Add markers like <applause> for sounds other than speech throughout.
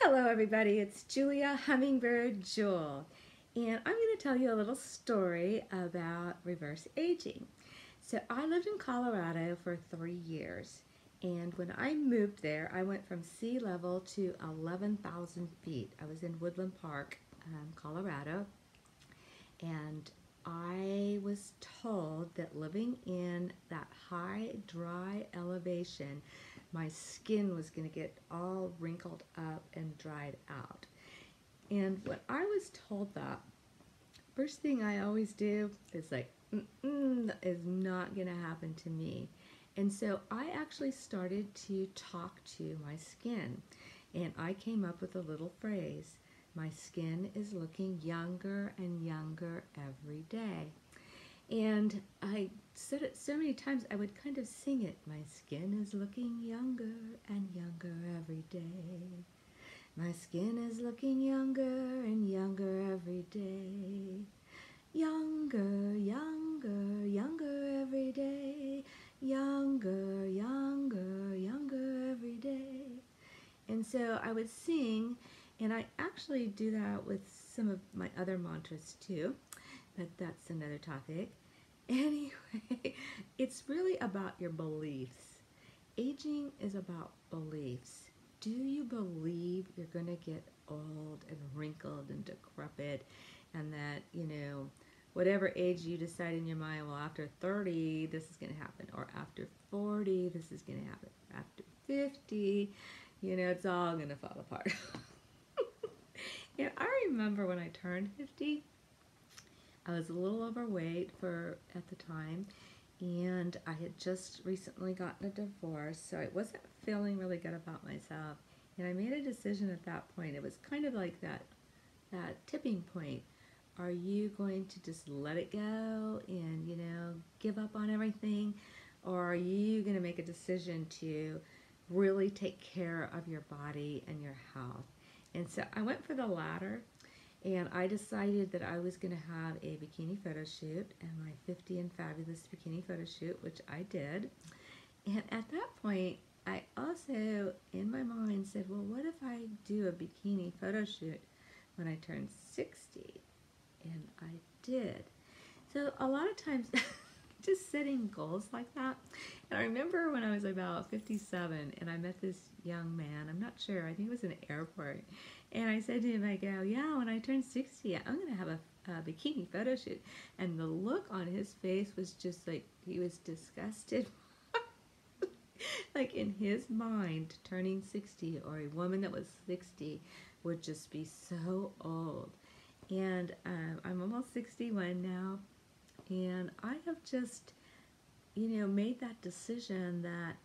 Hello, everybody. It's Julia Hummingbird Jewel, and I'm going to tell you a little story about reverse aging. So, I lived in Colorado for three years, and when I moved there, I went from sea level to 11,000 feet. I was in Woodland Park, um, Colorado, and I was told that living in that high, dry elevation my skin was going to get all wrinkled up and dried out. And when I was told that, first thing I always do is like, mm is not going to happen to me. And so I actually started to talk to my skin. And I came up with a little phrase my skin is looking younger and younger every day. And I said it so many times I would kind of sing it. My skin is looking younger and younger every day. My skin is looking younger and younger every day. Younger, younger, younger every day. Younger, younger, younger every day. And so I would sing, and I actually do that with some of my other mantras too but that's another topic. <laughs> Anyway, it's really about your beliefs. Aging is about beliefs. Do you believe you're going to get old and wrinkled and decrepit and that, you know, whatever age you decide in your mind, well, after 30, this is going to happen, or after 40, this is going to happen, after 50, you know, it's all going to fall apart. <laughs> know, I remember when I turned 50, I was a little overweight for at the time and I had just recently gotten a divorce so I wasn't feeling really good about myself. And I made a decision at that point. It was kind of like that that tipping point. Are you going to just let it go and you know give up on everything? Or are you going to make a decision to really take care of your body and your health and so I went for the latter and I decided that I was going to have a bikini photo shoot and my 50 and fabulous bikini photo shoot, which I did. And at that point, I also, in my mind, said, well, what if I do a bikini photo shoot when I turn 60? And I did. So a lot of times, <laughs> just setting goals like that. And I remember when I was about 57 and I met this young man, I'm not sure, I think it was in the airport, and I said to him, I go, yeah, when I turn 60, I'm going to have a, a bikini photo shoot. And the look on his face was just like, he was disgusted. <laughs> like in his mind, turning 60 or a woman that was 60 would just be so old. And um, I'm almost 61 now. And I have just, you know, made that decision that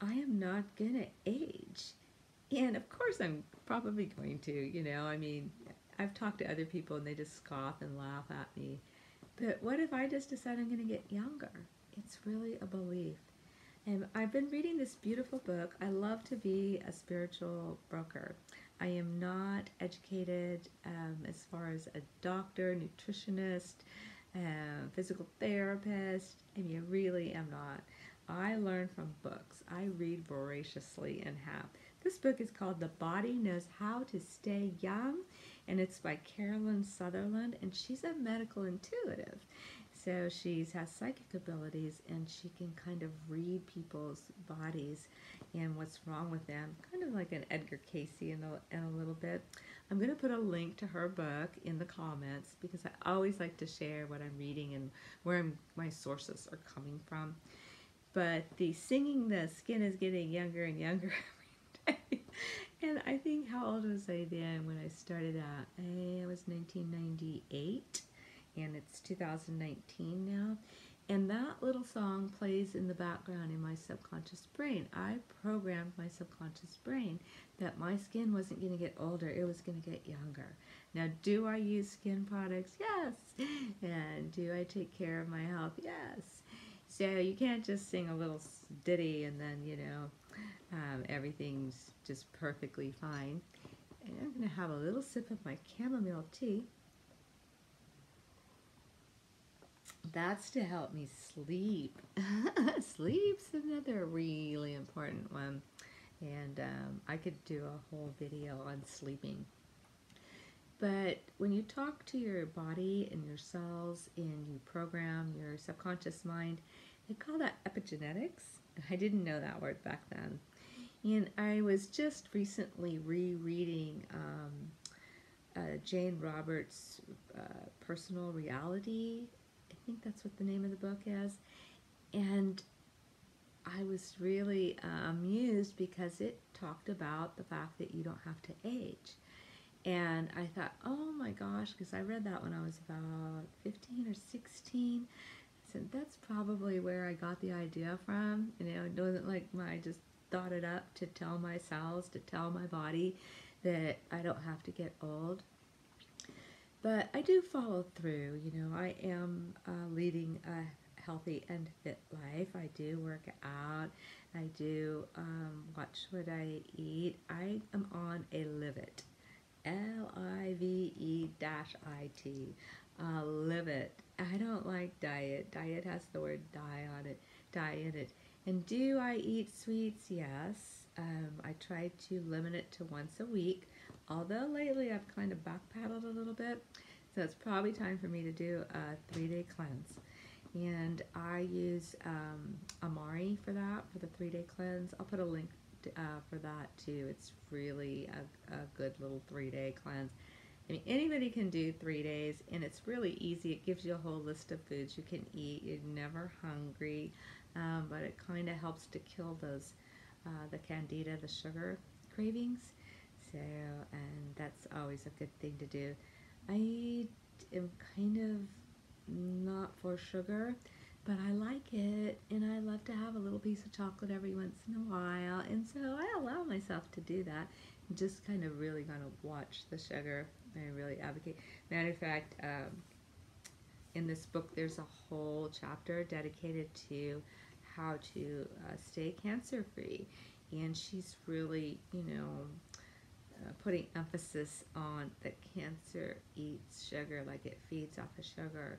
I am not going to age. And of course, I'm probably going to, you know. I mean, I've talked to other people and they just scoff and laugh at me. But what if I just decide I'm going to get younger? It's really a belief. And I've been reading this beautiful book. I love to be a spiritual broker. I am not educated um, as far as a doctor, nutritionist, uh, physical therapist. I mean, I really am not. I learn from books. I read voraciously and have. This book is called The Body Knows How to Stay Young, and it's by Caroline Sutherland, and she's a medical intuitive. So she has psychic abilities, and she can kind of read people's bodies and what's wrong with them, kind of like an Edgar Cayce in a, in a little bit. I'm going to put a link to her book in the comments because I always like to share what I'm reading and where I'm, my sources are coming from. But the singing the skin is getting younger and younger <laughs> and I think how old was I then when I started out? Eh, I was 1998 and it's 2019 now. And that little song plays in the background in my subconscious brain. I programmed my subconscious brain that my skin wasn't going to get older, it was going to get younger. Now, do I use skin products? Yes. And do I take care of my health? Yes. So you can't just sing a little ditty and then, you know, um, everything's just perfectly fine. And I'm going to have a little sip of my chamomile tea. That's to help me sleep. <laughs> Sleep's another really important one. And um, I could do a whole video on sleeping. But when you talk to your body and your cells and you program your subconscious mind, they call that epigenetics. I didn't know that word back then. And I was just recently rereading um, uh, Jane Roberts' uh, Personal Reality. Think that's what the name of the book is. And I was really uh, amused because it talked about the fact that you don't have to age. And I thought, oh my gosh, because I read that when I was about 15 or 16. I said, that's probably where I got the idea from. You know, it wasn't like my, I just thought it up to tell my cells, to tell my body that I don't have to get old. But I do follow through. You know, I am uh, leading a healthy and fit life. I do work out. I do um, watch what I eat. I am on a Live It. L-I-V-E dash I-T. Uh, live it. I don't like diet. Diet has the word die on it. Die in it. And do I eat sweets? Yes. Um, I try to limit it to once a week. Although lately I've kind of backpedaled a little bit. So it's probably time for me to do a three-day cleanse. And I use um, Amari for that, for the three-day cleanse. I'll put a link uh, for that too. It's really a, a good little three-day cleanse. I mean, anybody can do three days, and it's really easy. It gives you a whole list of foods you can eat. You're never hungry, um, but it kind of helps to kill those, uh, the candida, the sugar cravings. So, and that's always a good thing to do. I am kind of not for sugar but I like it and I love to have a little piece of chocolate every once in a while and so I allow myself to do that just kind of really going to watch the sugar I really advocate matter of fact um, in this book there's a whole chapter dedicated to how to uh, stay cancer free and she's really you know uh, putting emphasis on that cancer eats sugar like it feeds off of sugar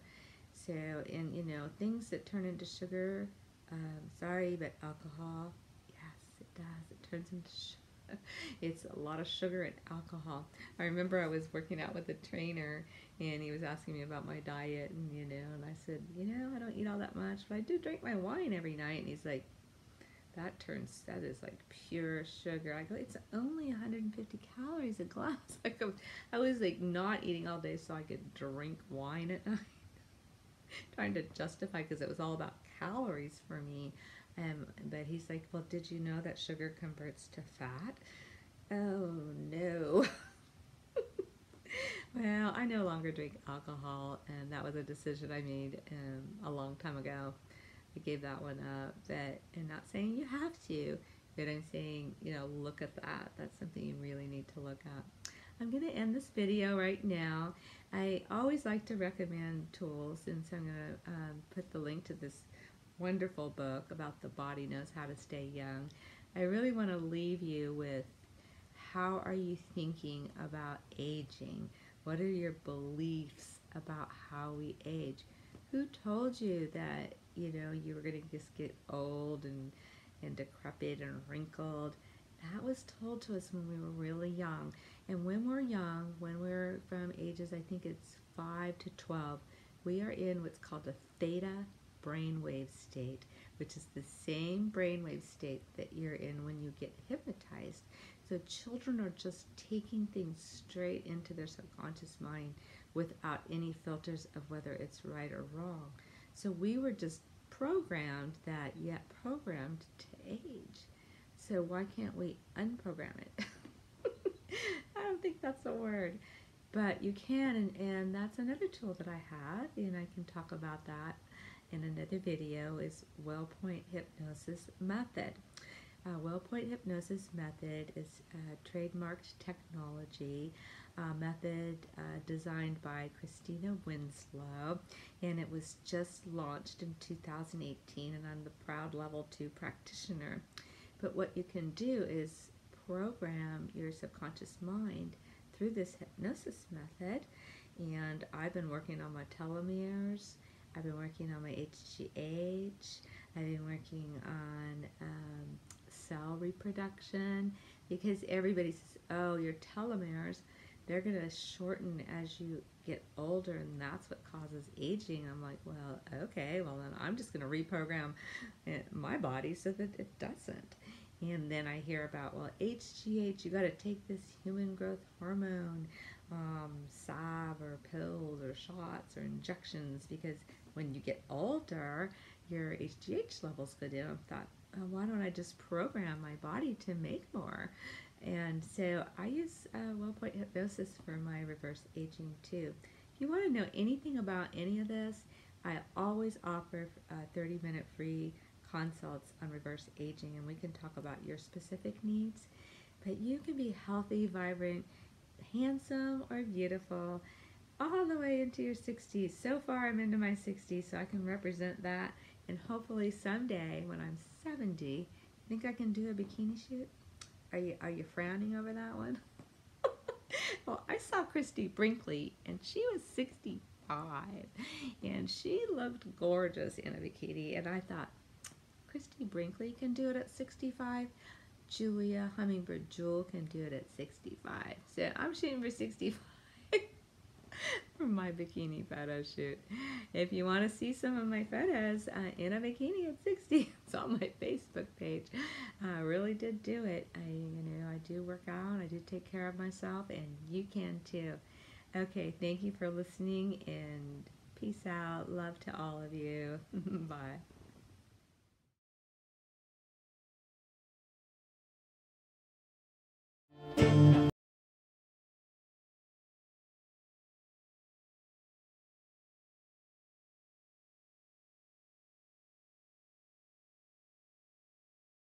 so, and you know, things that turn into sugar, um, sorry, but alcohol, yes, it does. It turns into sugar. <laughs> It's a lot of sugar and alcohol. I remember I was working out with a trainer and he was asking me about my diet and you know, and I said, you know, I don't eat all that much, but I do drink my wine every night. And he's like, that turns, that is like pure sugar. I go, it's only 150 calories a glass. <laughs> I go, I was like not eating all day so I could drink wine at <laughs> night. trying to justify because it was all about calories for me. Um, but he's like, well, did you know that sugar converts to fat? Oh, no. <laughs> well, I no longer drink alcohol, and that was a decision I made um, a long time ago. I gave that one up, but I'm not saying you have to, but I'm saying, you know, look at that. That's something you really need to look at. I'm going to end this video right now. I always like to recommend tools, and so I'm going to um, put the link to this wonderful book about the body knows how to stay young. I really want to leave you with how are you thinking about aging? What are your beliefs about how we age? Who told you that, you know, you were going to just get old and, and decrepit and wrinkled? That was told to us when we were really young. And when we're young, when we're from ages, I think it's 5 to 12, we are in what's called a theta brainwave state, which is the same brainwave state that you're in when you get hypnotized. So children are just taking things straight into their subconscious mind without any filters of whether it's right or wrong. So we were just programmed that, yet programmed to age. So why can't we unprogram it? <laughs> I don't think that's a word. But you can, and, and that's another tool that I have, and I can talk about that in another video, is WellPoint Hypnosis Method. Uh, WellPoint Hypnosis Method is a trademarked technology uh, method uh, designed by Christina Winslow, and it was just launched in 2018, and I'm the proud level 2 practitioner. But what you can do is program your subconscious mind through this hypnosis method. And I've been working on my telomeres. I've been working on my HGH. I've been working on um, cell reproduction because everybody says, oh, your telomeres, they're going to shorten as you get older and that's what causes aging. I'm like, well, okay, well then I'm just going to reprogram eh, my body so that it doesn't. And then I hear about, well, HGH, you got to take this human growth hormone, um, salve or pills or shots or injections because when you get older, your HGH levels go down. I thought, oh, why don't I just program my body to make more? And so I use uh, WellPoint Hypnosis for my reverse aging too. If you want to know anything about any of this, I always offer uh, 30 minute free consults on reverse aging and we can talk about your specific needs. But you can be healthy, vibrant, handsome, or beautiful all the way into your 60s. So far, I'm into my 60s, so I can represent that. And hopefully, someday when I'm 70, think I can do a bikini shoot? Are you are you frowning over that one? <laughs> well, I saw Christie Brinkley, and she was 65, and she looked gorgeous in a bikini. And I thought, Christie Brinkley can do it at 65. Julia Hummingbird Jewel can do it at 65. So I'm shooting for 65 <laughs> for my bikini photo shoot. If you want to see some of my photos uh, in a bikini at 60, <laughs> it's on my Facebook page. I really did do it. I, you know, I do work out. I do take care of myself, and you can too. Okay, thank you for listening, and peace out. Love to all of you. <laughs> Bye.